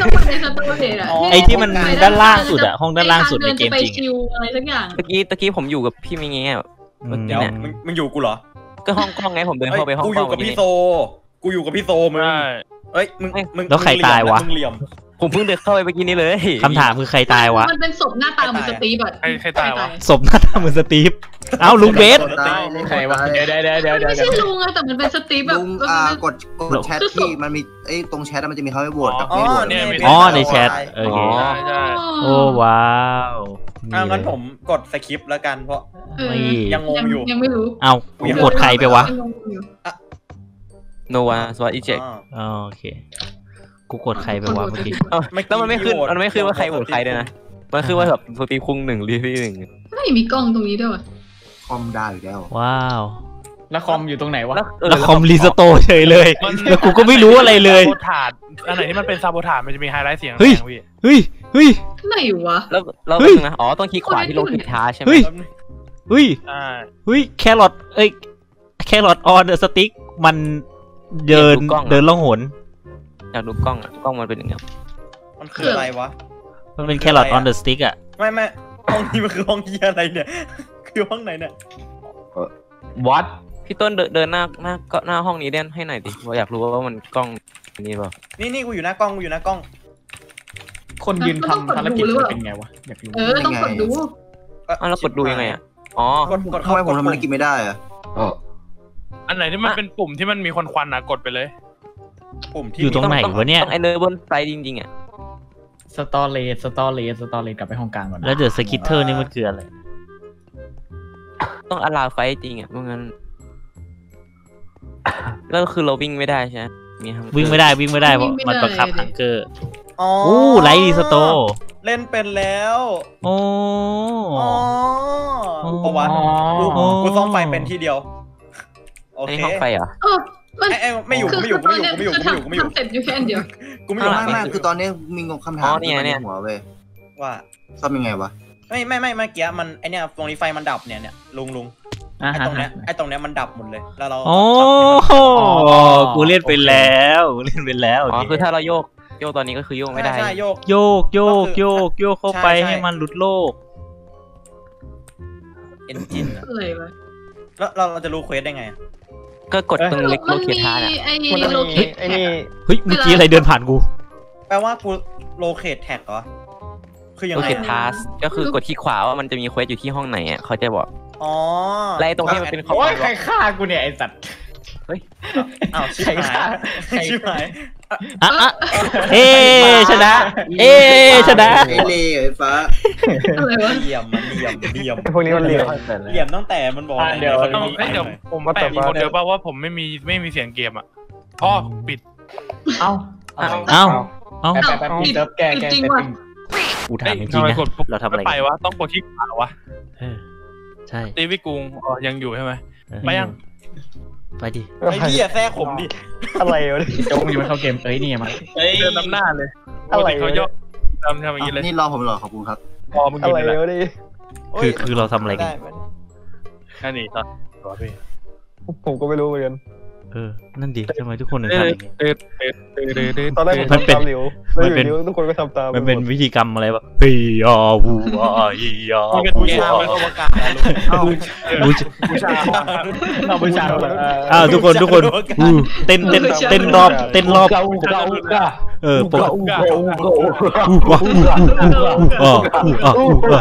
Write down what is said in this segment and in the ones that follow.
ต้องไปในสตูดิโออะอ๋อไอ้ที่มันด้านล่างสุดอะห้องด้านล่างสุดในเกมไปจริงคิวอะไรสักอย่างตะกี้ตะกี้ผมอยู่กับพี่มิงเงี้ยอืมเดี๋เดี๋ยวยวมึงมึงอยู่กูเหรอ ก็ห้องกล้องไงผมเดินเข้าไปห้องกูกอล้องยู่กับเมื่อพี่กี้โซ กูอยู่กับพี่โซมึงใช่เอ้ยมึงมึงแล้วใครตายวะมึงเหลี่ยม ผมเพิ่งเดินเข้าไปเมื่อกี้นี้เลยคำถามคือใครตายวะ มันเป็นศพหน้าตาเหมือนสตีฟอะใครใครตายวะ ศพหน้าตาเหมือนสตีฟ เอ้าลุงเบสตายเล่นใครวะ เดี๋ยวเดี๋ยวเดี๋ยวเดี๋ยวมันเดี๋ยวไม่ใช่ลุงอะแต่มันเป็นสตีฟแบบลุงอ่ากดกดแชทที่มันมีไอ้ตรงแชทมันจะมีเขาให้โหวตกับอ๋อไม่โหวตเนี่ยมีอ๋อในแชทโอเคอ๋อใช่ใช่โอ้ว้าวอ้าวงั้นผมกดสคริปต์แล้วกันเพราะเออไม่ยังงงอยู่ยังไม่รู้ เอ้ากูกดใครไปวะยังงงอยู่โนวาสวัสดีเจอ๋ออ๋อโอเค กูกดใครไปวะเมื่อกี้แล้วมันไม่ขึ้นมันไม่ขึ้นว่าใครโหวตใครเลยนะมันคือว่าแบบสตีคุงหนึ่งหรือพี่หนึ่งไม่มีกล้องตรงนี้ด้วยวะคอมได้อยู่แล้ว ว้าว แล้วคอมอยู่ตรงไหนวะแล้วเออแล้ว comms restored เฉยเลยแล้วกูก็ไม่รู้อะไรเลยซาโบถาดอันไหนที่มันเป็นซาโบถาดมันจะมีไฮไลท์เสียงเฮ้ยแรงพี่เฮ้ยเฮ้ยไหนวะแล้วแล้วเฮ้ยนะอ๋อต้องคลิกขวาที่ลงคลิกท้าใช่ไหมเฮ้ยเฮ้ยใช่เฮ้ย carrot เอ้ย carrot on the stick มันเดินเดินล่องหน อยากดูกล้องอะกล้องมันเป็นอย่างเงี้ยมันคืออะไรวะ มันเป็น carrot on the stick อะไม่ไม่ห้องนี้มันคือห้องเหียอะไรเนี่ย คือห้องไหนเนี่ย วัดพี่ต้นเดินเดินหน้าหน้าก็หน้าห้องนี้เด่นให้หน่อยดิว่าอยากรู้ว่ามันกล้องนี่เปล่านี่นี่กูอยู่หน้ากล้องกูอยู่หน้ากล้อง คนยืนทำภารกิจมันเป็นไงวะ อยากรู้ เออ ต้องกดดูเอ้ยอ้าวแล้วกดดูยังไงอะอ๋อกดกดทำไมผมทำภารกิจไม่ได้อะอันไหนที่มันเป็นปุ่มที่มันมีควันๆนะกดไปเลย ปุ่มที่อยู่ตรงไหนวะเนี่ย ต้องไอเนอร์บนไซด์จริงๆอะสตอเรจสตอเรจสตอเรจกลับไปห้องกลางก่อนนะแล้วเดอะสกิทเตอร์นี่มันคืออะไร ต้องอลาไฟจริงอะเพราะงั้นแล้วคือเราวิ่งไม่ได้ใช่ไหมมีฮังเกอร์วิ่งไม่ได้วิ่งไม่ได้เพราะมันบังคับฮังเกอร์อ๋อโอ้ไลท์รีสโตร์เล่นเป็นแล้วโอ้อ๋ออ๋อปะวะกูอ๋อกูซ่อมไฟเป็นทีเดียว โอไอเคห้องไฟเหรอเออ มันไอ้ไอ้ไม่อยู่คืกูไม่อยู่กูไม่อยู่กูไม่อยู่กูไม่อยู่กูไม่อยู่ทำเสร็จอยู่แค่อันเดียวกูไม่อยู่อะไม่ไม่คือตอนนี้มีคำถามที่มันในหัวเว้ยว่าซ่อมยังไงวะไม่ไม่ไม่เมื่อกี้มันไอเนี่ยตรงนี้ไฟมันดับเนี่ยเนี่ยลุงลุงอะไอฮะตรงเนี้ยไอตรงเนี้ยมันดับหมดเลยแล้วเราโอ้ปรับให้มันกูเล่นไปแล้วกูเล่นไปแล้วอ๋อคือถ้าเราโยกโยกตอนนี้ก็คือโยกไม่ได้ใช่ใช่โยกโยกโยกโยกโยกเข้าไปใช่ใช่ให้มันหลุดโลกเอนจินอะอะไรวะแล้วเราเราจะรู้เควสได้ไงอะ ก็กดตรงเล็กโลมันเคมีทาน่ะไอ้มันจะโลมีเคทไอ้นี่เฮ้ยเมื่อกี้อะไรเดินผ่านกูแปลว่ากูโลเคทแท็กเหรอ คือยังโลไงเคอะทาสก็คือกดที่ขวาว่ามันจะมีเควสอยู่ที่ห้องไหนอะเขาจะบอกอ๋อ ไล่ตรงที่มันเป็นโอ้ยใครฆ่ากูเนี่ยไอสัตว์ อ้าวชิบใครหาฆ่ายใครชิบหายอะอะเอ๊ชนะ เอ๊ชนะเอเล่ไอ้ฟ้าอะไรวะเหลี่ยมมันเหลี่ยมเหลี่ยมพวกนี้มันเหลี่ยมเหลี่ยมตั้งแต่มันบอกอะเดี๋ยวคนต้องนี้เอ้ยเดี๋ยวผมแปลกคนเดียวป่าว่าผมไม่มีไม่มีเสียงเกมอะพ่อปิด เอ้าเอ้าเอ้าแป๊บแป๊บแป๊บพี่เติร์ฟแกแกจริงแต่ว่ะปิงกูถาเอ้มยจริทำงไมๆนะกดปุ๊บเราทำอะไรม่ไปกันวะต้องกดที่ขวาวะเออใช่ตีวิกุงอ๋อยังอยู่ใช่ไหมเออไปยัง ไปดิไอ้พี่อย่าแทรกผมดิ อะไรวะโจ๊กมันอยู่มันเข้าเกมเอ้ยนี่ไงมาเดินนำหน้าเลยปอะกไรติเขายกทำทำอย่างนี้เลยนี่รอผมเหรอขอบคุณครับพอมึงอยู่นี่แหละคือคือเราทำอะไรกันนั่นนี่ตอนรอพี่ผมก็ไม่รู้เหมือนกัน เออ นั่นดิทำไมทุกคนถึงทำอย่างนี้เดินเดินเดินเดินเดินตอนแรกผมมันเป็น ทำตามหลิวแล้วอยู่มันเป็นดีทุกคนก็ทำตามมันเป็นวิธีกรรมอะไรวะเฮียาวูอาฮียามันเป็นวูเกมอามันอวกาศอะลุงบูชบูชาเราบูชาอ้าวทุกคนทุกคนอู้เต้นเต้นเต้นรอบเต้นรอบอุกาอุกาเออปกอุกาอุกาอุกาอู้ว้าอู้อู้อู้อ่าอู้อ่าอู้อ่า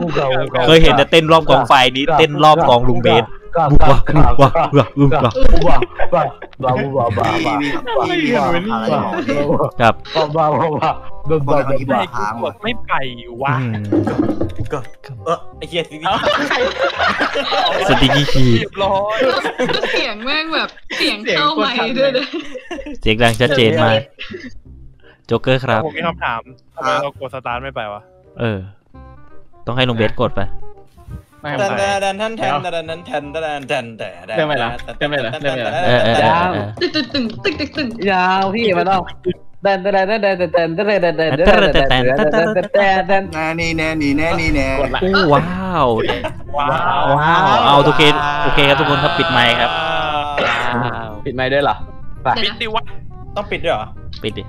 อุกาอุกาเคยเห็นแต่เต้นรอบกองไฟนี้เต้นรอบกองลุงเบส อู้ว้าอู้ว้าอู้ว้าอู้ว้าอุกาบ้าบ้าบ้าบ้าบ้าพี่พี่พี่พี่อะไรหมอพี่ครับบ้าบ้าบ้าบ้าบ้าบอกบ้าเลยที่บไม่อกค้างกว่ะดไม่ไปวะอืมก็เออไอ้เหี้ยสิสติกี้คีเรียบร้อยแล้วเสียงแม่งแบบเสียงเข้าใหม่ด้วยเลยเสียงดังชัดเจนมากโจ๊กเกอร์ครับผมมีคำถามทำไมเรากดสตาร์ทไม่ไปวะเออต้องให้ลุงเบสกดไป ไม่ดันไปดันดันแทนดันดันแทนดันดันแทนแต่เริ่มไหมล่ะเริ่มไหมล่ะเริ่มไหมล่ะเออเออเออเออตึ๊งตึ๊งตึ๊งตึ๊งตึ๊งยาวพี่มาต้องเดินเดินเดินเดินเดินเดินเดินเดินเดินเดินเดินเดินเดินเดินเดินแน่นี่แน่นี่แน่นี่แน่กดละโอ้ว้าวว้าวว้าวเอาโอเคโอเคครับทุกคนครับปิดไมค์ครับปิดไมค์ด้วยเหรอเดี๋ยวปิดนะดิวะต้องปิดด้วยเหรอปิดดิ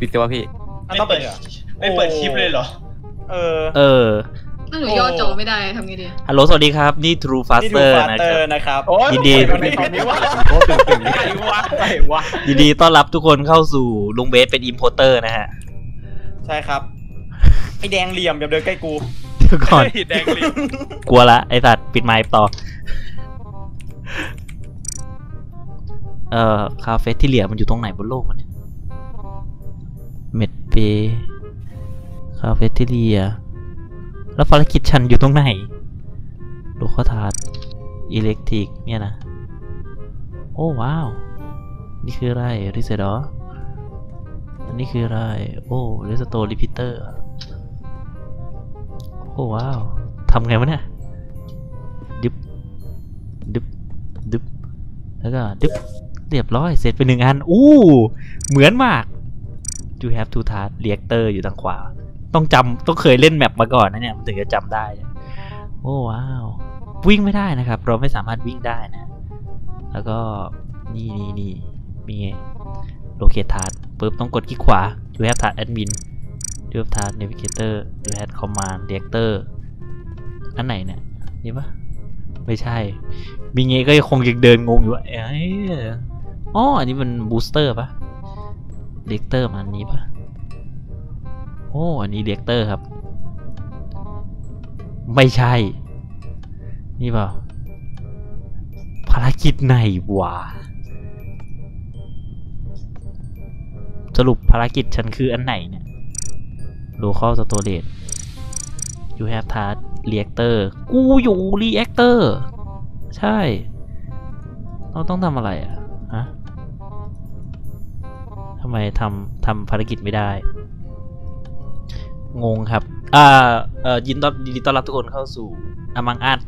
ปิดตัวพี่มันต้องเปิดเหรอไม่เปิดคลิปเลยเหรอเออเออ นั่นหนูย่อจอไม่ได้ทำไงดีฮัลโหลสวัสดีครับ นี่ True นี่ดู Faster ฟานะเตคอรับ ร์นะครับโอ้ยยินดีตอนนี้ตอนนี้วะโอ้ตื่นตื่นไอ้วะไอ้วะยินดีต้อนรับทุกคนเข้าสู่ลุงเบสเป็น importer นะฮะ ใช่ครับไอแดงเหลี่ยมอย่าเดินใกล้กูเดี๋ยวก่อน เฮ้ยแดงลิ้นกลัวละ ไอสัตว์ ปิดไมค์ต่อ เอ่อ คาเฟ่ที่เหลือมันอยู่ตรงไหนบนโลกวะเนี่ย เม็ดเปคาเฟ่ที่เหลือ แล้วภารกิจฉันอยู่ตรงไหนลูกข้อ task electric เนี่ยนะ โอ้ว้าว นี่คืออะไร reset อ๋ออันนี้คืออะไร โอ้ redstone repeater โอ้ว้าวทำไงวะเนี่ยดึบดึบดึบแล้วก็ดึบเรียบร้อย เสร็จไปหนึ่งอัน อู้ เหมือนมาก you have to task reactor อยู่ทางขวา ต้องจำต้องเคยเล่น map มาก่อนนะเนี่ยมันถึงจะจำได้ โอ้ว้าววิ่งไม่ได้นะครับ เราไม่สามารถวิ่งได้นะ แล้วก็นี่นี่นี่มี locate task ปุ๊บต้องกดคลิกขวา you have task admin you have task navigator you have command reactor อันไหนเนี่ยนี่ปะไม่ใช่ มีเงี้ก็ยังคงยังเดินงงอยู่ว่าเอ้ยอ๋ออันนี้มัน booster ปะreactor มันอันนี้ปะ โอ้อันนี้ reactor ครับ ไม่ใช่ นี่เปล่าภารกิจไหนวะสรุปภารกิจฉันคืออันไหนเนี่ย local storage you have task reactor กูอยู่ reactor ใช่ เราต้องทำอะไรอะ ฮะทำไมทำทำภารกิจไม่ได้ งงครับ อ่า เอ่อยินดีต้อนรับทุกคนเข้าสู่ Among Us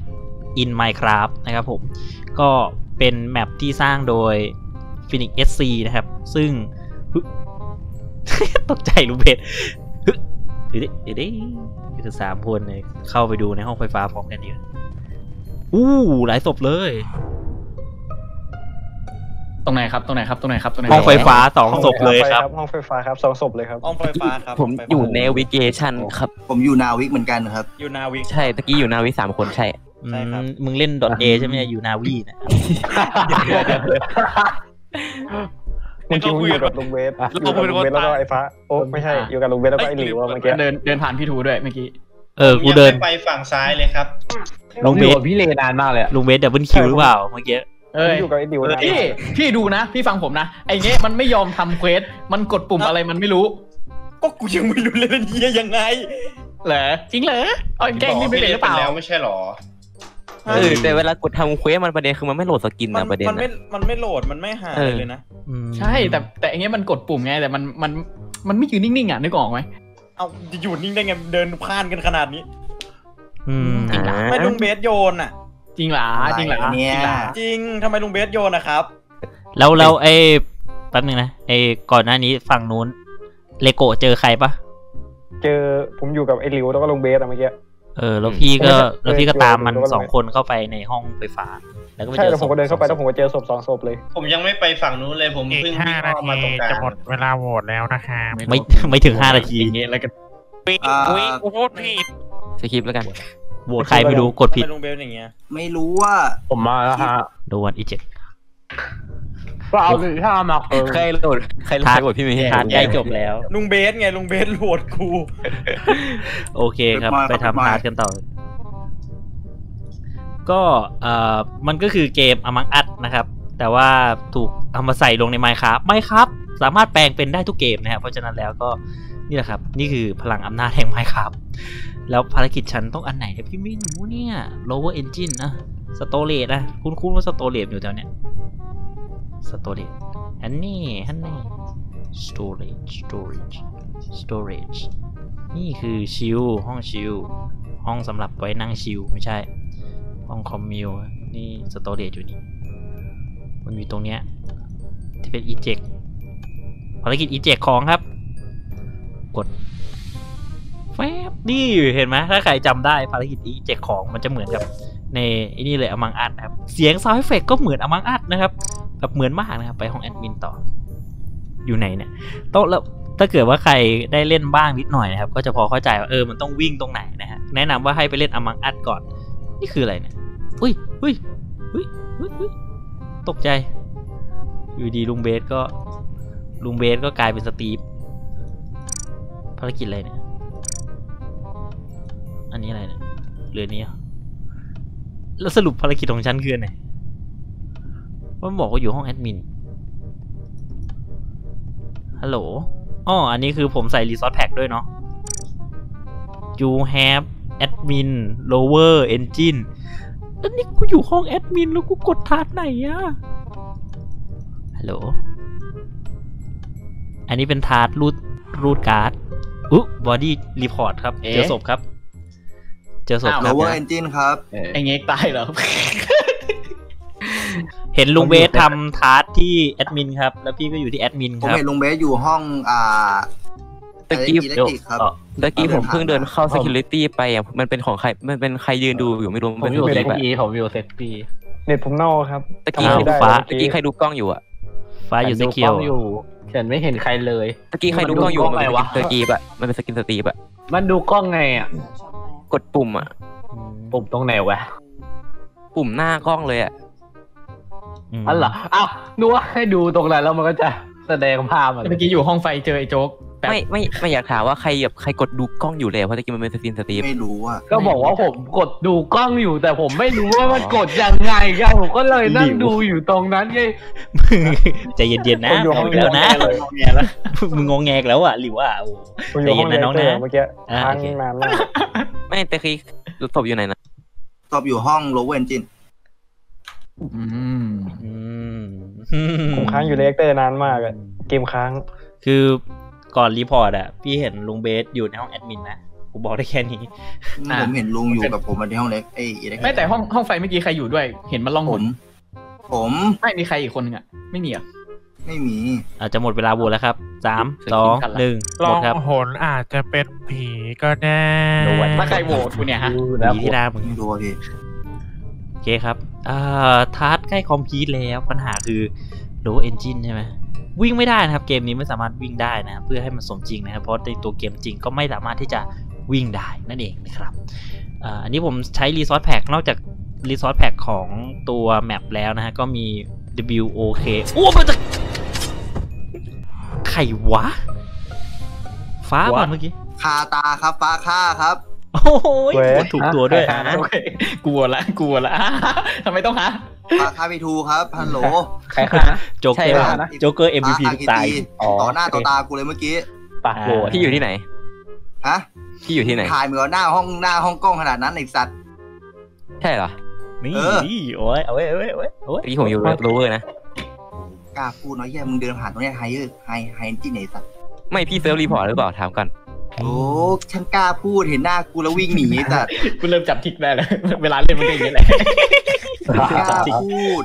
in Minecraft นะครับผม ก็เป็นแมปที่สร้างโดย Phoenix SC นะครับ ซึ่ง ตกใจลูกเพจฮึเดี๋ยวดิเดี๋ยวดิคือสามคนเลยเข้าไปดูในห้องไฟฟ้าพร้อมกันดีกว่อู้หลายศพเลย ตรงไหนครับตรงไหนครับตรงไหนครับตรงไหนห้องไฟฟ้าสองศพเลยครับห้องไฟฟ้าครับสองศพเลยครับห้องไฟฟ้าครับผมห้งไฟฟ้าอยู่ในวิเกชันครับ ผมอยู่นาวิกเหมือนกันครับ อยู่นาวิกใช่ตะกี้อยู่นาวิสามคนใช่อืใช่ครับมมึงเล่น .a ใช่ไหมอยู่นาวีเนี่ยเมื่อกี้ผมอยู่กับลุงเวสอยู่กับลุงเวสแล้วก็ไอ้ฟ้าโอ้ไม่ใช่อยู่กับลุงเวสแล้วก็ไอ้หลิวอะเมื่อกี้เดินเดินผ่านพี่ทูด้วยเมื่อกี้เออกูเดินผมยังไม่ไปฝั่งซ้ายเลยครับลุงเบอยู่สกับพี่เลนานมากเลยอะลุงเบสดับเบิลคิวหรือเปล่าเมื่อกี้ เอ้ยอยู่กับไอ้หลิวนะพี่พี่ดูนะ พี่ฟังผมนะ ไอ้เงี้ยมันไม่ยอมทำเควส มันกดปุ่มอะไรมันไม่รู้ ก็กูยังไม่รู้เลยมันเฮียยังไง เหรอจริงเหรอเอาแกล้งนี่ไม่เป็นหรือเปล่าแล้วไม่ใช่หรอเออแต่เวลากดทำเควสมันประเด็นคือมันไม่โหลดสกินมันนะประเด็นมันไม่นะมันไม่โหลดมันไม่หายเออเลยนะอืมใช่แต่แต่ไอ้เงี้ยมันกดปุ่มไงแต่มันมันมันไม่อยู่นิ่งๆอะนึกออกไหมเอาจะอยู่นิ่งได้ไงเดินพล่านกันขนาดนี้อืมอ่าทำไมลุงเบสโยนอะ จริงเหรอจริงเหรออะไรเนี่ยจริงเหรอจริงทำไมลุงเบสโยนนะครับ แล้วแล้วไอ้แป๊บนึงนะไอ้ก่อนหน้านี้ฝั่งนู้นเลโกะเจอใครปะเจอผมอยู่กับไอ้หลิวแล้วก็ลุงเบสอะเมื่อกี้เออแล้วพี่ก็เออแล้วพี่ก็เออตามมันเออสองคนเข้าไปในห้องไฟฟ้า แล้วก็ไปใช่เจอแล้วผมก็เดินเข้าไปแล้วผมก็เจอศพสองศพเลย ผมยังไม่ไปฝั่งนู้นเลยผมอีกเพิ่งห้าวิ่งนาเข้ามาตรงทีกลางจะหมดเวลาโหวตแล้วนะครับไม่ไม่ถึงห้านาทีอย่างเงี้ยแล้วก็อ่าอุ้ยกูพูดผิดสคริปต์แล้วกัน โหวตใครไม่รู้กดทำผิดไมลุงเบสอย่างเงี้ยไม่รู้ว่าผมมาแล้วฮะโดนอีเจ็ดเปล่าหรือถ้ามาเออใครโหลดใครโหลดทาใครโหวตพี่เมย์ทานใกล้จบแล้ว ลุงเบสไงลุงเบสโหวตกูโอเคครับเรียบร้อยไปครับทำพาร์ทกันต่อ ก็เอ่อมันก็คือเกม Among Us นะครับ แต่ว่าถูกเอามาใส่ลงใน Minecraft Minecraft สามารถแปลงเป็นได้ทุกเกมนะครับเพราะฉะนั้นแล้วก็นี่แหละครับ นี่คือพลังอำนาจแห่ง Minecraft แล้วภารกิจฉันต้องอันไหนเนี่ยพี่ไม่รู้เนี่ย lower engine นะ storage นะ คุณคุ้นๆว่า storage อยู่แถวเนี้ย storage อันนี้อันนี้ storage storage storage นี่คือชิลห้องชิลห้องสำหรับไว้นั่งชิลไม่ใช่ ห้องคอมมิวนี่สโตเรจอยู่นี่ มันมีตรงเนี้ยที่เป็น eject ภารกิจ eject ของครับ กด แฟบนี่เห็นไหมถ้าใครจำได้ภารกิจ eject ของมันจะเหมือนกับในอ้นี่เลย Among Us นะครับ เสียง sound effect ก็เหมือน Among Us นะครับแบบเหมือนมากนะครับ ไปห้องแอดมินต่อ อยู่ไหนเนี่ยโต้องแล้วถ้าเกิดว่าใครได้เล่นบ้างนิดหน่อยนะครับ ก็จะพอเข้าใจว่าเออมันต้องวิ่งตรงไหนนะฮะแนะนำว่าให้ไปเล่นอมังอัดก่อน นี่คืออะไรเนี่ยอุ้ยอุ้ยอุ้ยอุ้ยอุ้ยตกใจ อยู่ดีลุงเบสก็ลุงเบสก็กลายเป็นสตีฟภารกิจอะไรเนี่ย อันนี้อะไรเนี่ยเรือนี้เหรอแล้วสรุปภารกิจของฉันคืออะไรมันบอกว่าอยู่ห้องแอดมิน ฮัลโหลอ๋ออันนี้คือผมใส่ resource pack ด้วยเนาะ you have admin lower engine แล้วนี่กูอยู่ห้องแอดมินแล้วกูกดทาร์ไหนอะฮัลโหล อันนี้เป็นทาร์รูดรูดการ์ดอุ๊ body report ครับ เจอศพครับ เจอศพโลครับ lower engineครับไอ้เง็กตายเหรอ เห็นลุงเบสทำทาร์ที่แอดมินครับ แล้วพี่ก็อยู่ที่แอดมินผมครับ เห็นลุงเบสอยู่ห้องอ่าตะกี้ อิเล็กเดี๋ยวทริกครับ ตะกี้ผมเพิ่งเดินเข้า security ไปอะ มันเป็นของใคร มันเป็นใครยืนดูอยู่ไม่รู้ ผมเป็นอยู่ผู้เซเล็กตอะปีผมอยู่เซตปีเน็ตผมเน่าครับตะกี้อ้าวใครดูฟ้า ตะกี้ใครดูกล้องอยู่อะ ฟ้าอยู่สฉันเคียวกล้องอยู่ฉันไม่เห็นใครเลย ตะกี้ใครดูกล้องอยู่ มันมันดูเป็นกล้องไงวะสกีบอะมันเป็นสกินสตีบอะมันดูกล้องไงอะ กดปุ่มอะปุ่มตรงไหนวะ ปุ่มหน้ากล้องเลยอะมอันเหรออ้าวนึกว่าให้ดูตรงนั้นแล้วมันก็จะแสดงภาพมันเมื่อกี้อยู่ห้องไฟเจอไอ้โจ๊กแบบไม่ไม่ไม่อยากถามว่าใครแบบใครกดดูกล้องอยู่เลยเพราะตะกี้มันเป็นสกินสตีบไม่รู้อะก็บอกว่าผมกดดูกล้องอยู่แต่ผมไม่รู้ว่ามันกดยังไงกันผมก็เลยนั่งดูอยู่ตรงนั้นไงใจเย็นๆนะผมอยู่ห้องเแล้วนะเลยมึงงงแงกแล้วอะหรือว่าโอ้ผมอยู่ห้องใจเลเย็นนะน้องเตอนะร์เมื่อกี้อ่าค้างโอเคนานมาก ไม่ตะกี้ศพอยู่ไหนนะตอบอยู่ห้องโลเวอร์เอนจินอืมอืมผมค้างอยู่เลเตอร์นานมากอะเกมค้าง คือก่อนรีพอร์ตอะพี่เห็นลุงเบสอยู่ในห้องแอดมินนะกูบอกได้แค่นี้ผมเห็นลุงอยู่กับผมมาที่ห้องเล็กไอ้อิเล็กทริกไม่แต่ห้องห้องไฟเมื่อกี้ใครอยู่ด้วย เห็นมันล่องผหนมผม ไม่มีใครอีกคนนึงอะไม่มีเหรอะ ไม่มี อาจจะหมดเวลาโหวตแล้วครับสามสองหนึ่งหลมอดงครับหนอาจจะเป็นผีก็ได้โดนถ้าใครโหวตกูเนี่ยฮะดูนะผีที่หน้ามึงไม่รู้อะพี่โอเคครับอ่า task ใกล้ complete แล้วปัญหาคือ lower engine ใช่ไหมวิ่งไม่ได้นะครับ เกมนี้ไม่สามารถวิ่งได้นะครับเพื่อให้มันสมจริงนะครับเพราะในตัวเกมจริงก็ไม่สามารถที่จะวิ่งได้นั่นเองนะครับอ่าอันนี้ผมใช้ resource pack นอกจาก resource pack ของตัว map แล้วนะฮะก็มี WOK โอ้มันจะ ใครวะ ฟ้าป่ะเมื่อกี้คาตาครับฟ้าค่าครับ โอ้โหเว้ยถูกตัวด้วยโอเคกลัวละกลัวละทำไมต้องหาฟ้าค่าพีทูครับฮัลโหลใครฆ่านะโจ๊กเกอร์ใช่ป่ะโจ๊กเกอร์ MVP ฟ้าทุกตายอ๋อต่อหน้าต่อตากูเลยเมื่อกี้ปากโหวตพี่อยู่ที่ไหนฮะพี่อยู่ที่ไหนถ่ายเหมือนหน้าห้องหน้าห้องกล้องขนาดนั้นไอ้สัตว์ใช่เหรอนี่เออโอ้ยเอาไว้เอาไว้เอาไว้เอาไว้ตะกี้ผมอยู่โรเวอร์นะ กล้าพูดน้อยแย่มึงเดินผ่านตรงเนี้ยไฮเออร์ไฮไฮเอนจินไหนสัตว์ไม่พี่เซิร์ฟรีพอร์ตหรือเปล่าถามก่อนโอ้ฉันกล้าพูดเห็นหน้ากูแล้ววิ่งหนีสัตว์กูเริ่มจับทิกได้แล้วเวลาเล่นมันก็อย่างนี้แหละกล้าพูด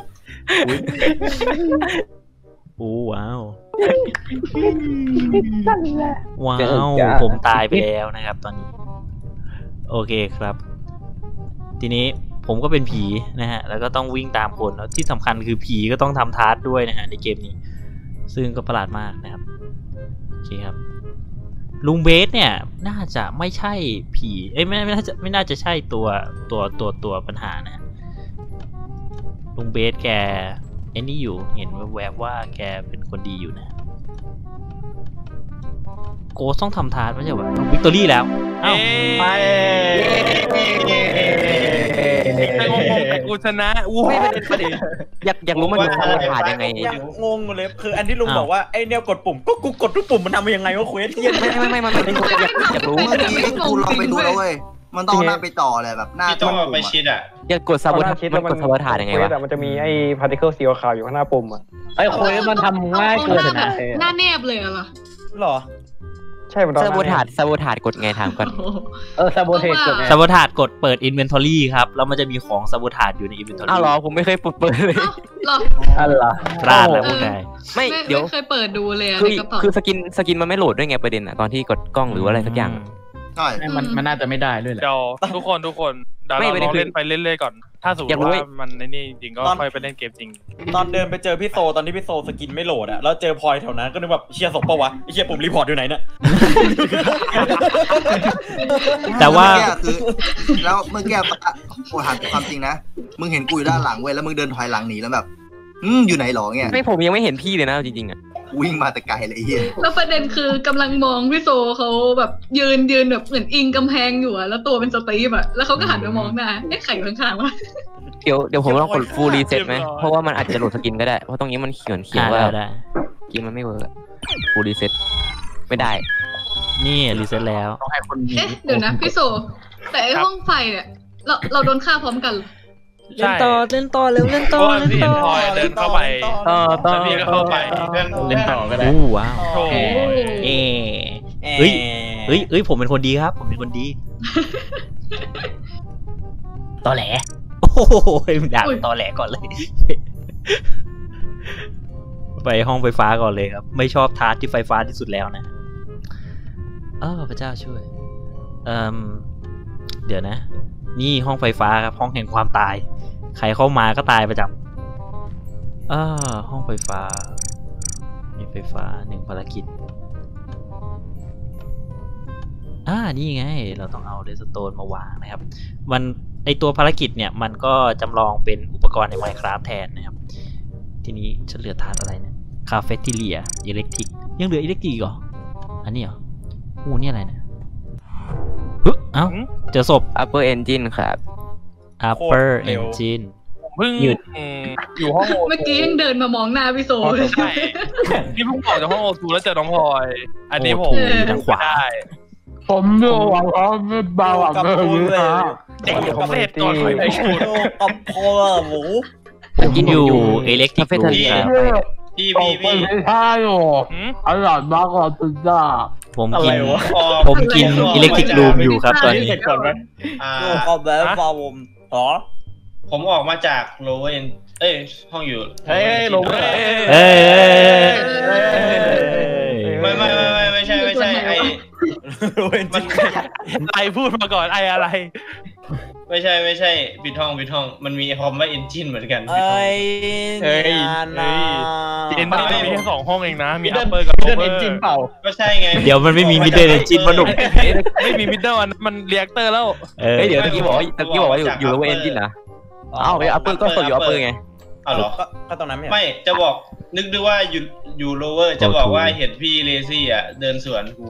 โอ้ว้าวว้าวผมตายไปแล้วนะครับ ตอนนี้ โอเคครับ ทีนี้ ผมก็เป็นผีนะฮะ แล้วก็ต้องวิ่งตามคนแล้วที่สำคัญคือผีก็ต้องทำทาร์ด้วยนะฮะในเกมนี้ ซึ่งก็ประหลาดมากนะครับ โอเคครับ ลุงเบสเนี่ย น่าจะไม่ใช่ผี เอ้ยไม่ไม่น่าจะไม่น่าจะใช่ตัวตัวตัวตัวปัญหานะฮะลุงเบสแกไอ้นี่อยู่ เห็นแวบๆว่าแกเป็นคนดีอยู่นะ ghost ต้องทำ task ไม่ใช่เหรอ victory แล้วเอ้าไปไอ้งงๆแต่ กูชนะอู้ไม่ประเด็นประเด็นอยากอยากรู้มันอยู่ทางผ่านยังไงยังงงอยู่เลยคืออันที่ลุงอ้าวบอกว่าไอ้เนี่ยกดปุ่มก็กูกดทุกปุ่มมันทำมายังไงวะเควสเหี้ยไม่ไม่ไม่มันเป็นอยากอยากรู้เมื่อกี้กูลองไปดูแล้วเว้ยมันต้องเอาหน้าไปต่อเลยแบบหน้าพี่ต้องเอาปุ่มไปอะชิดอะอยากกดซาบหทาน้าชิดมัแล้วนกดซาบทายังไงวะเควสอะมันจะมีไอ้พาร์ติเคิลสีขาวๆอยู่ข้างหน้าปุ่มอะไอ้โคยมันทำง่ายเกินนะหน้าแนบเลยเหรอหรอ ใช่มันตอนซานั้นบทาซาบทากดไงถามก่อนโอ้โหเออซาโบเทสเกิดไงซาบทาดกดเปิด Inventory ครับ แล้วมันจะมีของซาบทาดอยู่ใน Inventory อ้าวเหรอผมไม่เคยเปิดเปิดเลยเอ้าเหรอ อันเหรอพลาดแล้วพวกนายไม่ไม่เดี๋ยว ไม่เคยเปิดดูเลยอะคือในกระเป๋า คือสกินสกินมันไม่โหลดด้วยไงประเด็นอะตอนที่กดกล้องหรือว่าอะไรสักอย่างอะ ใช่มันมันน่าจะไม่ได้ด้วยแหละเดี๋ยวทุกคนทุกคนเดี๋ยวไม่เราไม่ได้ลองคือเล่นไปเรื่อยๆก่อน ถ้าสมมอยากติรู้ว่าไอ้มันในนี่จริงก็ตอนค่อยไปเล่นเกมจริง ตอนเดินไปเจอพี่โซตอนที่พี่โซ skin ไม่โหลดอะแล้วเจอพลอยแถวนั้นก็นึกแบบเชี่ยศพปะวะไอ้เชี่ยปุ่ม report อยู่ไหนเนี่ยแต่ว่าเมื่อกี้คือแล้วเมื่อกี้ปะโอ้ถามความจริงนะมึงเห็นกูอยู่ด้านหลังเว้ยแล้วมึงเดินถอยหลังหนีแล้วแบบอืมอยู่ไหนหรอเนี่ยไม่ผมยังไม่เห็นพี่เลยนะจริงๆอะ วิ่งมาแต่ไกลเลยไอ้เหี้ยแล้วประเด็นคือกำลังมองพี่โซเขาแบบยืนยืนแบบเหมือนอิงกำแพงอยู่อะแล้วตัวเป็นสตีฟอะแล้วเขาก็หันไปมองหน้าเอ๊ะใครอยู่ข้างๆวะเดี๋ยวเดี๋ยวผมลองกด full reset ไหมเพราะว่ามันอาจจะโหลด skin ก็ได้ เพราะตรงนี้มันเขียนเขียนอ่าว่าได้ได้ skin มันไม่ work full reset ไม่ได้ นี่ reset แล้วต้องให้คนมีเอ๊ะเดี๋ยวนะพี่โซแต่ไอห้องไฟเนี่ยเราเราโดนฆ่าพร้อมกัน เหรอใช่เล่นต่อเร็วเล่นต่อเพราะว่าพี่เห็นพลอยเดินเข้าไปต่อต่อแล้วพี่ก็เข้าไปเพื่อนเล่นต่อก็ได้อู้ว้าวโถ่เอเฮ้ยเฮ้ยเฮ้ยผมเป็นคนดีครับ ผมเป็นคนดีตอแหลโอ้โหด่าตอแหลก่อนเลย ไปห้องไฟฟ้าก่อนเลยครับ ไม่ชอบทาร์ตที่ไฟฟ้าที่สุดแล้วนะเออพระเจ้าช่วยเอ่มเดี๋ยวนะ นี่ห้องไฟฟ้าครับ ห้องแห่งความตาย ใครเข้ามาก็ตายประจำอ่าห้องไฟฟ้า มีไฟฟ้าหนึ่งภารกิจอ่านี่ไง เราต้องเอาเดสโตนมาวางนะครับ มันไอตัวภารกิจเนี่ย มันก็จำลองเป็นอุปกรณ์ใน Minecraft แทนนะครับ ทีนี้ฉันเหลือทานอะไรเนี่ยคาเฟ่ทิเลียอิเล็กทริก ยังเหลืออิเล็กทริกเหรอ อันนี้เหรออู้นี่อะไรเนี่ยฮึเอ้า เจอศพ upper engine ครับ Upper Engine ผมเพิ่งหยุด อืมอยู่ห้องโอเมื่อกี้ยังเดินมามองหน้าพี่โซเลย ใช่พี่เพิ่งออกจากห้องโอทูแล้วเจอน้องพลอย อันนี้ผมโอทูทางขวา ได้ผมดูหวังว่าไม่เบาหวังกับเลยพูดเลยนะเด็กอยู่เกษตรก่อนค่อยพูดโลกับพอหมูผมอยู่อิเล็กทริกคาเฟ่รูทะมเลครับพี่โอ้พี่ไม่พี่ใช่หรอกหืมอร่อยมากกว่าพิซซ่าผมกินอะไรวะออกผมกินอิเล็กทริกรูมอยู่ครับตอนนี้ เสร็จก่อนไหมอ่าโลกับแบบฟาวม หรอผมออกมาจากโลเวนเอ้ยห้องอยู่ เฮ้ยลงเลยเอ้ยไม่ไม่ไม่ไม่ไม่ใช่ไม่ใช่ไอ เวนมันไอพูดมาก่อนไออะไร ไม่ใช่ไม่ใช่ปิดห้องปิดห้องมันมีคอมว่าเอนจินเหมือนกันเอ้ยเฮ้ยนาเอ็นนี่มีแค่สองห้องเองนะ มีเดิอันปเปอร์กับโลเดินเวอเอนร์จินเปล่าก็ใช่ไง เดี๋ยวมันไม่มีมิดเดิลเอนจินมาหนุ่มไม่มีมิดเดิลอันนั้นมันเรียกเตอร์แล้วเออเฮ้ยเดี๋ยวตะกี้บอกว่าตะกี้บอกว่าอยู่อยู่ lower engine นะเอ้าไป upper ก็ตกอยู่ upper ไงเอาเหรอ ก็ก็ตรงนั้นไม่ไม่จะบอกนึกดูว่าอยู่อยู่โลเวอร์ จะบอกว่าเห็นพี่เลซี่อะ เดินสวนกู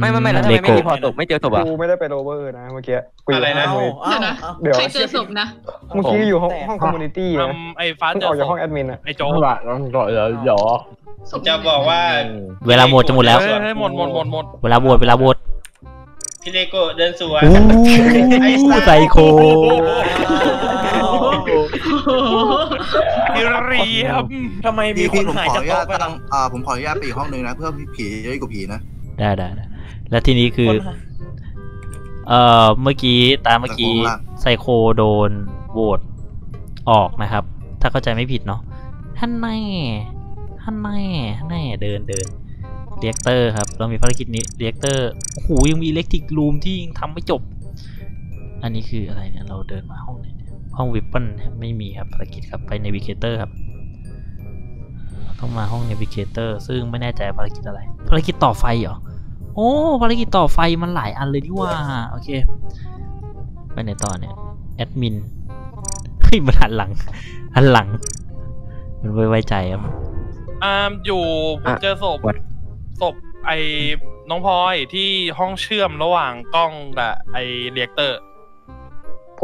ไม่ไม่ไม่แล้วทำไมไม่มีพอตกไม่เจอศพอะกูไม่ได้ไปโรเวอร์นะเมื่อกี้กูอยู่อะไรนะห้องเอาเว้ยเอาเดี๋ยวนะเดี๋ยวใครเจอศพนะเมื่อกี้อยู่ห้องห้องคอมมูนิตี้นะทำไอ้ฟ้าเพิ่งเจอออกจากศห้อพงแอดมินอะไอ้โจ๊กจังหวะน้องก็เดี๋ยวเดี๋ยวศพจะบอกว่า เวลาหมดจะหมดแล้วเฮ้ยเฮ้ยหมดหมดหมดหมดเวลาโหวตเวลาโหวตพี่เลโก้เดินสวนอู้ไอ้สัสไซโค เรียบทำไมมีพี่คนพี่ผมหายขอจากอนุโต๊ะญาตไปตั้งอ่าผมขออนุญาตไปอีกห้องหนึ่งนะเพื่อผีจะได้กว่าผีนะได้ได้ได้แล้วทีนี้คือคนหายเอ่อเมื่อกี้ตามเมื่อกี้ไซโคโดนโหวตออกนะครับ ถ้าเข้าใจไม่ผิดเนาะท่านแน่ท่านแน่ท่านแน่เดินเดิน reactor ครับ เรามีภารกิจนี้ reactor โอ้โหยังมี electric room ที่ยังทำไม่จบ อันนี้คืออะไรเนี่ย เราเดินมาห้องไหนเนี่ย ห้อง weapon ไม่มีครับภารกิจครับไป navigator ครับต้องมาห้อง navigator ซึ่งไม่แน่ใจภารกิจอะไร ภารกิจต่อไฟเหรอ โอ้ภารกิจต่อไฟมันหลายอันเลยนี่หว่าโอเค ไปไหนต่อเนี่ยแอดมินเฮ้ยมันหันหลังหันหลัง มันไว้ไว้ใจครับอ่าอยู่ผมเจอศพวัดศพไอ้น้องพลอยที่ห้องเชื่อมระหว่างกล้องกับไอ้ reactor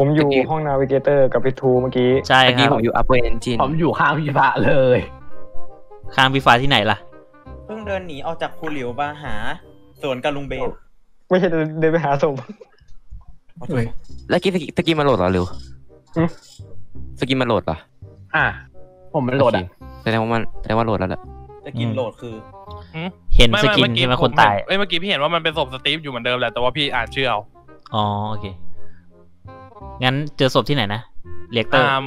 ผมอยู่ห้อง navigator กับพี่ทูเมื่อกี้ ใช่ตะกี้ครับผมอยู่ upper engine ผมอยู่ข้างพี่พระเลย ข้างพี่ฟ้าที่ไหนล่ะ เพิ่งเดินหนีออกจากคูหลิวมาหาสวนกับลุงเบนไม่ใช่เดินเดินไปหาศพ แล้วกี้ตะกี้ตะกี้มาโหลดเหรอหรืออืมสกินมาโหลดเหรออะ ผมมันโหลดอะ แสดงว่ามันแสดงว่าโหลดแล้วแหละจะกินโหลดคือ เห็นไม่สไม่กินเมื่อกี้ใช่ไหมผคนตาย เอ้ยเมื่อกี้พี่เห็นว่ามันเป็นศพสตีฟอยู่เหมือนเดิมแหละแต่ว่าพี่อ่านชื่อเอาอ๋อโอเค งั้นเจอศพที่ไหนนะเรียกเตอร์ตาม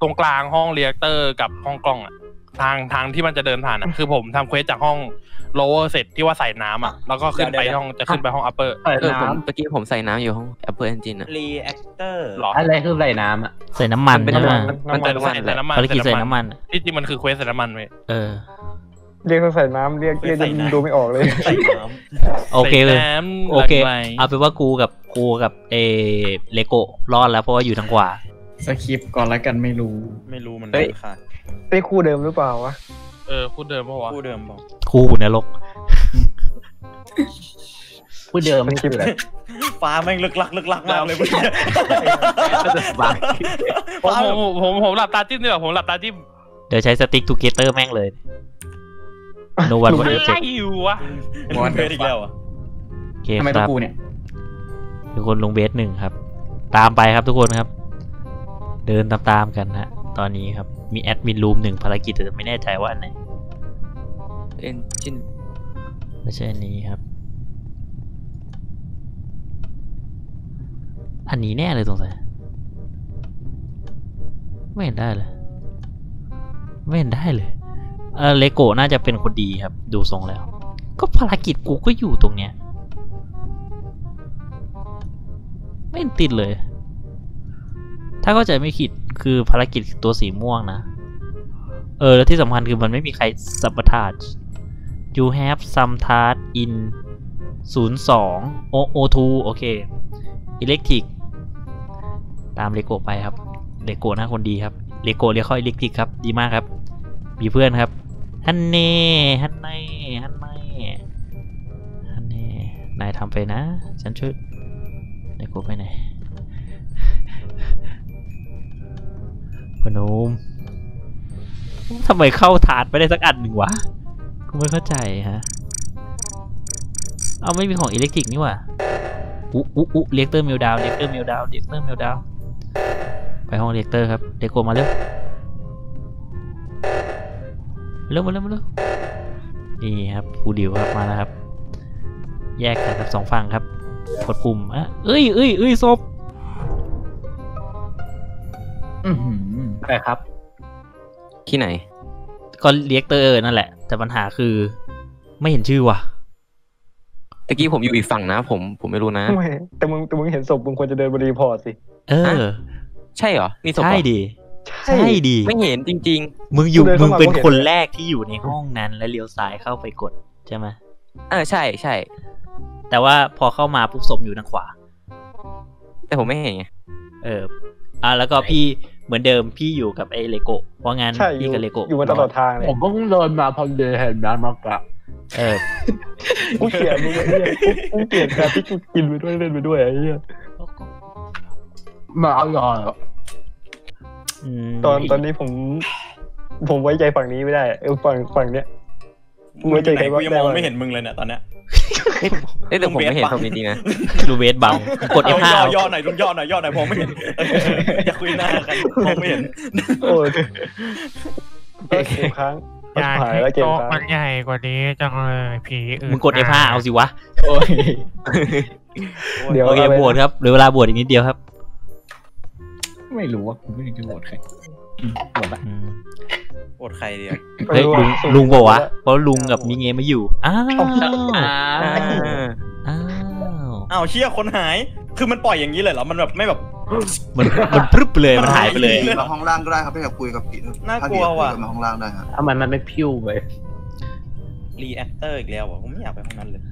ตรงกลางห้องเรียกเตอร์กับห้องกล้องอะทางทางที่มันจะเดินผ่านอะคือผมทำเควสจากห้อง lower เสร็จที่ว่าใส่น้ำอะแล้วก็ขึ้นไปห้องจะขึ้นไปห้อง upper ใส่เออผมน้เมื่อกี้ผมใส่น้ำอยู่ห้อง Apple Engine อะรีแอคเตอร์หรอำอะไรคือใส่น้ำอะใส่น้ำมันมันเป็นใช่ไหมน้ำมันแต่น้ำใส่มันแต่น้ำมันภารกิจใส่น้ำมันที่จริงมันคือเควสใส่น้ำมันเว้ยเออ เรียกเขาใส่น้ำเรียกเรียกยังดูไม่ออกเลย ใส่น้โอเคเลยใส่น้ำโอเค หลากหลายเอาเป็นว่ากูกับกูกับเอเลโกรอดแล้วเพราะว่าอยู่ทางขวา สคริปต์ก่อนแล้วกันไม่รู้ำไม่รู้มันเฮ้ย ค่ะเป็นคู่เดิมหรือเปล่าวะเออพูดเดิมปะวะคู่เดิมบอกคู่นรกผู้เดิมไม่คืออะไรฟ้าแม่งลึกลักลึกลักมากเลยเมื่อกี้ผมผมผมผมหลับตาจิ้มดีกว่าผมหลับตาจิ้มเดี๋ยวใช้สติ๊กทูเกเตอร์แม่งเลย โนวันวันอะไรเจ็ดอยู่วะมันเฟสอีกแล้วอะโอเคทำไมคต้อรับงกูเนี่ยทุกคนลงเบสหนึ่งครับ ตามไปครับทุกคนครับ เดินตามๆกันฮะ ตอนนี้ครับมีแอดมินรูมหนึ่งภารกิจแต่ไม่แน่ใจว่าอันไหน Engine ไม่ใช่อันนี้ครับ อันนี้แน่เลยสงสัยไม่เห็นได้เลย ไม่เห็นได้เลย เออเลโกน่าจะเป็นคนดีครับ ดูทรงแล้ว ก็ภารกิจกูก็อยู่ตรงเนี้ย ไม่ติดเลย ถ้าเข้าใจไม่ผิดคือภารกิจตัวสีม่วงนะ เออ แล้วที่สำคัญคือมันไม่มีใครสับทา you have some task in 02 o o2 โอเค electric ตามเลโกไปครับเลโกน่าคนดีครับเลโกเรียกเขาอิเล็กทริกครับ ดีมากครับ มีเพื่อนครับ ฮันเน่ฮันเน่ฮันเน่ฮันเน่นายทำไปนะ ฉันช่วยเลโกไปไหนพนมทำไมเข้าถาดไม่ได้สักอันหนึ่งวะ กูไม่เข้าใจฮะ เอาไม่มีของอิเล็กทริกนี่ว่าอุ๊อุ๊อุ๊เรียกเตอร์มิลดาวเรียกเตอร์มิลดาวเรียกเตอร์มิลดาวไปห้องเรียกเตอร์ครับ เด็กโกมาเร็ว เร็วมาเร็วมาเร็วนี่ครับฟูดิวครับมาแล้วครับ แยกกันครับสองฝั่งครับกดปุ่มอะเอ้ยเอ้ยเอ้ยศพอือหืออะไรครับ ที่ไหน ก็ reactor นั่นแหละ แต่ปัญหาคือ ไม่เห็นชื่อว่ะตะกี้ผมอยู่อีกฝั่งนะ ผมผมไม่รู้นะไม่แต่มึงแต่มึงเห็นศพมึงควรจะเดิน report สิ เออ ใช่เหรอมีศพเหรอใช่ดิ ใช่ดิไม่เห็นจริงมึงอยู่กูเดินมึเข้างมาเป็นกูเห็น คนเลยแรกที่อยู่ในห้องนั้น แล้วเลี้ยวซ้ายเข้าไปกดใช่ไหมๆ เออใช่ใช่ แต่ว่าพอเข้ามาปุ๊บศพอยู่ทางขวา แต่ผมไม่เห็นไง เอออะแล้วก็พี่เหมือนเดิมพี่อยู่กับไอ้เลโก้เพราะงั้นใช่อพี่ยู่กับเลโก้อยู่มาตลอดทางเลยผมเพิ่งเดินมาพอดีเห็นน้ำมากะเออกูเกลียดมึงไอ้เหี้ยกูกูเกลียดการที่กูกินไปด้วยเล่นไปด้วยไอ้เหี้ยมาอร่อยอืม ตอนตอนนี้ผม ผมไว้ใจฝั่งนี้ไม่ได้เออฝั่งฝั่งเนี้ยมึงอยู่ไหนกูยังมองไม่เห็นมึงเลยเนี่ยตอนเนี้ยเอ้ยแต่ผมไม่เห็นผมจริงๆนะลูเวสบังกดเอา F5 ย่อย่อหน่อยลุงย่อหน่อยย่อหน่อยมองไม่เห็นเอออย่าคุยหน้ากันมองไม่เห็นโอ้ยเกมค้างอยากหายให้แล้วเกมโต๊ะค้างมันใหญ่กว่านี้จังเลยผีอื่นมึงกด F5 เอาสิวะโอ้ยเดี๋ยวโอเคอะไรนะบวชครับเหรือเวลาบวชอีกนิดเดียวครับ ไม่รู้ว่ากูไม่รู้จะโหวตใครอืมหมดละอืมโอดใครดีอะเฮ้ยลุงลุงบอกวะเพราะลุงกับมีเงมาอยู่ อ้าวอ่าอ้าวอ้าวเชี่ยคนหาย คือมันปล่อยอย่างนี้เลยเหรอ มันแบบไม่แบบ มันมันพรึบไปเลย มันหายไปเลยมาห้องล่างก็ได้ครับถ้าอยากคุยกับผีน่ากลัวว่ะถ้าผีอยากคุยกับมาห้องล่างได้ครับทำไมมันไม่พิ้วไปรีแอคเตอร์อีกแล้วอะผมไม่อยากไปห้องนั้นเลย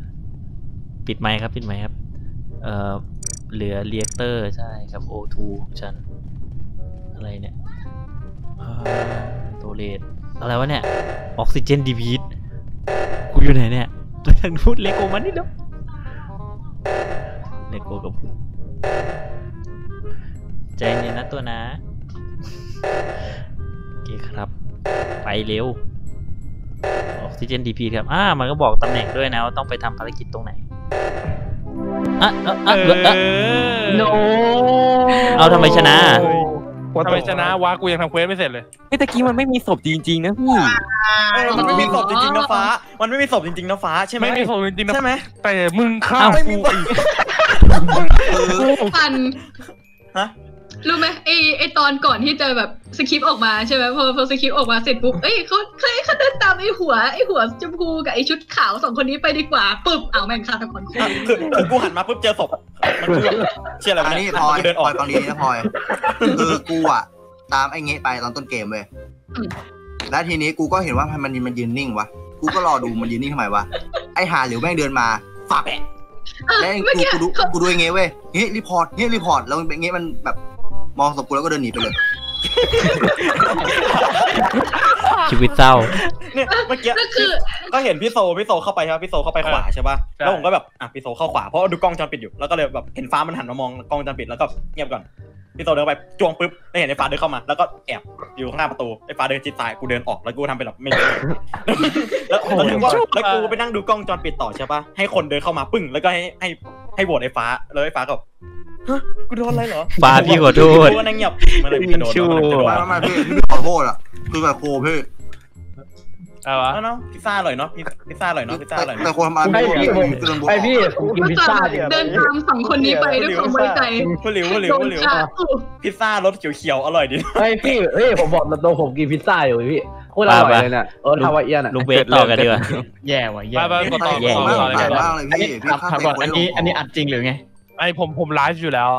ปิดไมค์ครับ ปิดไมค์ครับ เอ่อ เหลือเรียกเตอร์ใช่ครับ O2 ของฉัน อะไรเนี่ยตัวเลดอะไรวะเนี่ย ออกซิเจนดีพีทกูอยู่ไหนเนี่ยไปทางนู้นเลโกมันนี่แล้วเลโกกับผมใจเย็นนะตัวนะโอเคครับ ไปเร็ว ออกซิเจนดีพีครับ อ่า มันก็บอกตำแหน่งด้วยนะว่าต้องไปทำภารกิจตรงไหนอะอะอะเหลืออะโนเอาทำไมชนะ ทำไมชนะวะกูยังทำเควสไม่เสร็จเลยเฮ้ยตะกี้มันไม่มีศพจริงๆนะพี่ เออมันไม่มีศพจริงๆนะฟ้า มันไม่มีศพจริงๆนะฟ้าใช่ไหมไม่มีศพจริงๆนะใช่ไหมแต่มึงฆ่าอ้าวไม่มีกูศพอีกปั่นฮะ รู้ไหมไอไอตอนก่อนที่จะแบบสคริปต์ออกมาใช่ไหมพอพอสคริปต์ออกมาเสร็จปุ๊บเอ้ยเขาเขาเขาเดินตามไอหัวไอหัวชมพูกับไอชุดขาวสองคนนี้ไปดีกว่าปึ๊บเอาแม่งฆาตกรคู่อะคือคือกูหันมาปุ๊บเจอศพมันคือแบบเชี่ยอะไรวะอันเนี่นี้ยพลอยกูเดินพอลออกยฟังดีนะพลอยคือกูอะตามไอ้เงี้ยไปตอนต้นเกมเว้ยแล้วทีนี้กูก็เห็นว่ามันมันยืนนิ่งวะกูก็รอดูมันยืนนิ่งทำไมวะไอ้หาหลิวแม่งเดินมาฝักอะแล้วเมื่อกูกี้กูดูเขากูดูไอ้เงี้ยเว้ยเงี้ยรีพอร์ตเงี้ยรีพอร์ตแล้วไอ้เงี้ยมันแบบ มองศพกูแล้วก็เดินหนีไปเลย ชีวิตเศร้า เนี่ยเมื่อกี้ก็คือ ก็เห็นพี่โซพี่โซเข้าไปใช่ปะพี่โซเข้าไปขวาใช่ปะแล้วผมก็แบบอะพี่โซเข้าขวาเพราะว่าดูกล้องวงจรปิดอยู่แล้วก็เลยแบบเห็นฟ้ามันหันมามองกล้องวงจรปิดแล้วก็เงียบก่อนพี่โซเดินเข้าไปจวงปุ๊บแล้วเห็นไอ้ฟ้าเดินเข้ามาแล้วก็แอบอยู่ข้างหน้าประตูไอ้ฟ้าเดินจิตตายกูเดินออกแล้วกูทำเป็นแบบไม่รู้แล้วแล้วแล้วกูแล้วกูไปนั่งดูกล้องวงจรปิดต่อใช่ปะให้คนเดินเข้ามาปึ้งแล้วก็ให้ให้ให้โหวตไอ้ฟ้าแล้วไอ้ฟ้าก็ ฮะกูโดนอะไรเหรอฟ้าพี่ขอโทษกูก็นั่งเงียบมันเลยกระโดดมันเลยกระโดดไม่ไม่ไม่พี่พี่ขอโทษอะคือแบบโคพี่อะไรวะเนาะพิซซ่าอร่อยเนาะพิซซ่าอร่อยเนาะพิซซ่าอร่อยแต่เนาะคนทำงานไอ้ไม่พี่รู้ผมคือโดนบูลไอพี่ผมกินพิซซ่าดิเดินตามสองคนนี้ไปด้วยความไว้ใจผู้หลิวผู้หลิวโดนผู้หลิวฆ่าอู้พิซซ่ารสเขียวๆอร่อยดีไอพี่เฮ้ยผมบอกตรงๆผมกินพิซซ่าอยู่พี่โคตรอร่อยเลยเนี่ยเออฮาวายเอียนอะลุงเวทต่อกันดีกว่าแย่ว่ะแย่ไปไปกดต่อแย่กดมากต่อเลยแปลกกดต่อมากเลยอันพี่นี้พี่ถามฆ่าถามใครก่อนคนอันเดีนี้ยวอันนี้อัดจริงหรือไงไอผมผมไลฟ์อยู่แล้ว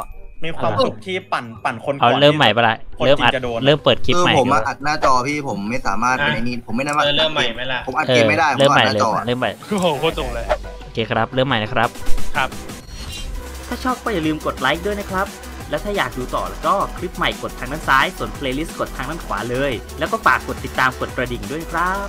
มีความสุขที่ปั่นปั่นคนเอาก่อนเริ่มใหม่ปะล่ะคนเริ่มจริอัดงจะโดนเริ่มเปิดคลิปคือใหม่ผมดีกอะว่าอัดหน้าจอพี่ผมไม่สามารถเป็นไอ้นี่ผมไม่ได้ว่าเออเริ่มใหม่ไหมล่ะผมอัดเอเกอมไม่ได้ผมเริ่มอัใหม่ดหน้าเลยจออะเริ่มใหม่คือโหโคตรตรงเลยโอเคครับ เริ่มใหม่นะครับครับ ถ้าชอบก็อย่าลืมกดไลค์ด้วยนะครับแล้วถ้าอยากดูต่อแล้วก็คลิปใหม่กดทางด้านซ้าย ส่วนเพลย์ลิสต์กดทางด้านขวาเลย แล้วก็ฝากกดติดตามกดกระดิ่งด้วยครับ